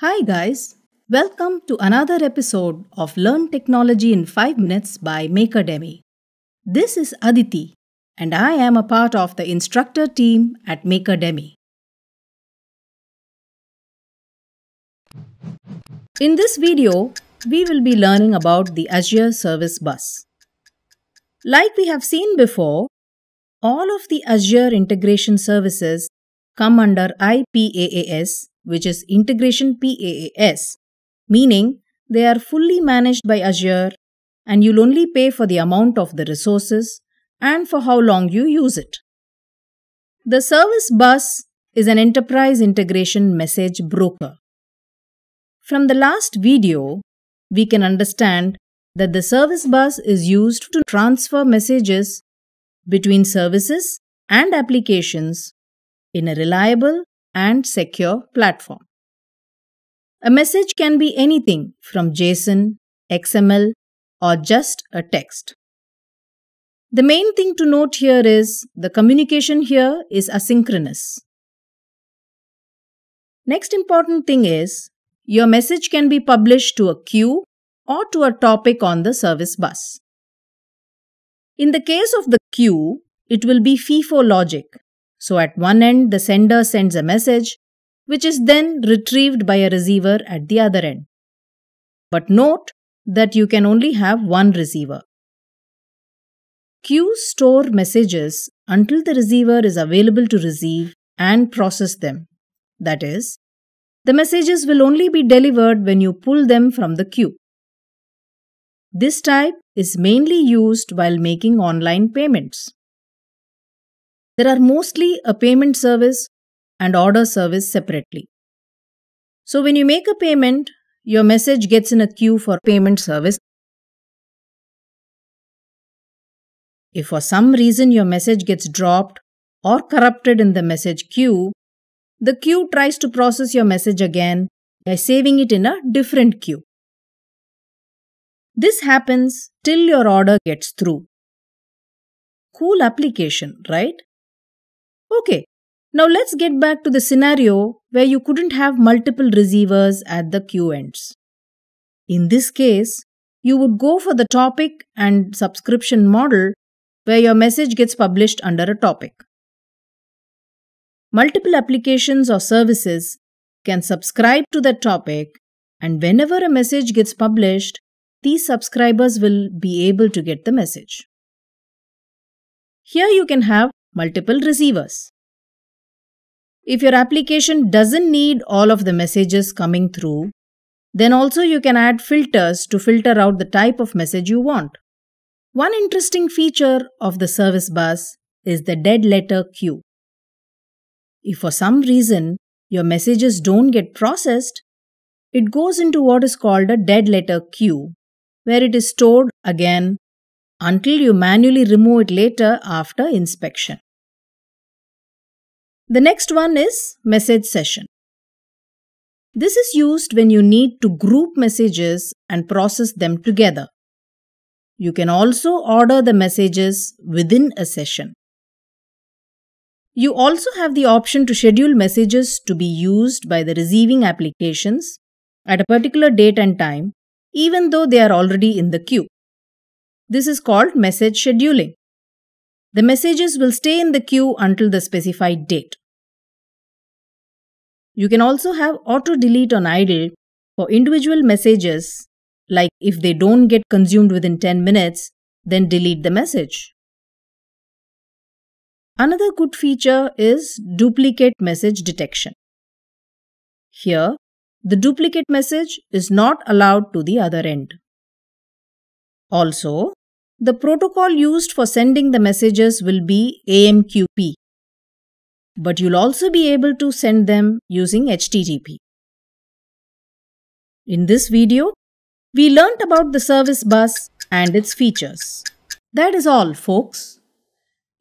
Hi, guys. Welcome to another episode of Learn Technology in 5 Minutes by Makerdemy. This is Aditi, and I am a part of the instructor team at Makerdemy. In this video, we will be learning about the Azure Service Bus. Like we have seen before, all of the Azure integration services come under IPaaS, which is Integration PaaS, meaning they are fully managed by Azure and you'll only pay for the amount of the resources and for how long you use it. The service bus is an enterprise integration message broker. From the last video, we can understand that the service bus is used to transfer messages between services and applications in a reliable and secure platform. A message can be anything from JSON, XML, or just a text. The main thing to note here is the communication here is asynchronous. Next important thing is your message can be published to a queue or to a topic on the service bus. In the case of the queue, it will be FIFO logic. So at one end, the sender sends a message, which is then retrieved by a receiver at the other end. But note that you can only have one receiver. Queues store messages until the receiver is available to receive and process them. That is, the messages will only be delivered when you pull them from the queue. This type is mainly used while making online payments. There are mostly a payment service and order service separately. So when you make a payment, your message gets in a queue for payment service. If for some reason your message gets dropped or corrupted in the message queue, the queue tries to process your message again by saving it in a different queue. This happens till your order gets through. Cool application, right? Okay, now let's get back to the scenario where you couldn't have multiple receivers at the queue ends. In this case, you would go for the topic and subscription model where your message gets published under a topic. Multiple applications or services can subscribe to that topic, and whenever a message gets published, these subscribers will be able to get the message. Here you can have multiple receivers. If your application doesn't need all of the messages coming through, then also you can add filters to filter out the type of message you want. One interesting feature of the service bus is the dead letter queue. If for some reason your messages don't get processed, it goes into what is called a dead letter queue, where it is stored again until you manually remove it later after inspection. The next one is message session. This is used when you need to group messages and process them together. You can also order the messages within a session. You also have the option to schedule messages to be used by the receiving applications at a particular date and time, even though they are already in the queue. This is called message scheduling. The messages will stay in the queue until the specified date. You can also have auto delete on idle for individual messages, like if they don't get consumed within 10 minutes, then delete the message. Another good feature is duplicate message detection. Here, the duplicate message is not allowed to the other end. Also, the protocol used for sending the messages will be AMQP, but you'll also be able to send them using HTTP. In this video, we learnt about the service bus and its features. That is all, folks.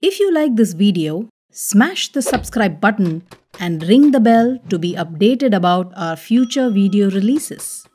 If you like this video, smash the subscribe button and ring the bell to be updated about our future video releases.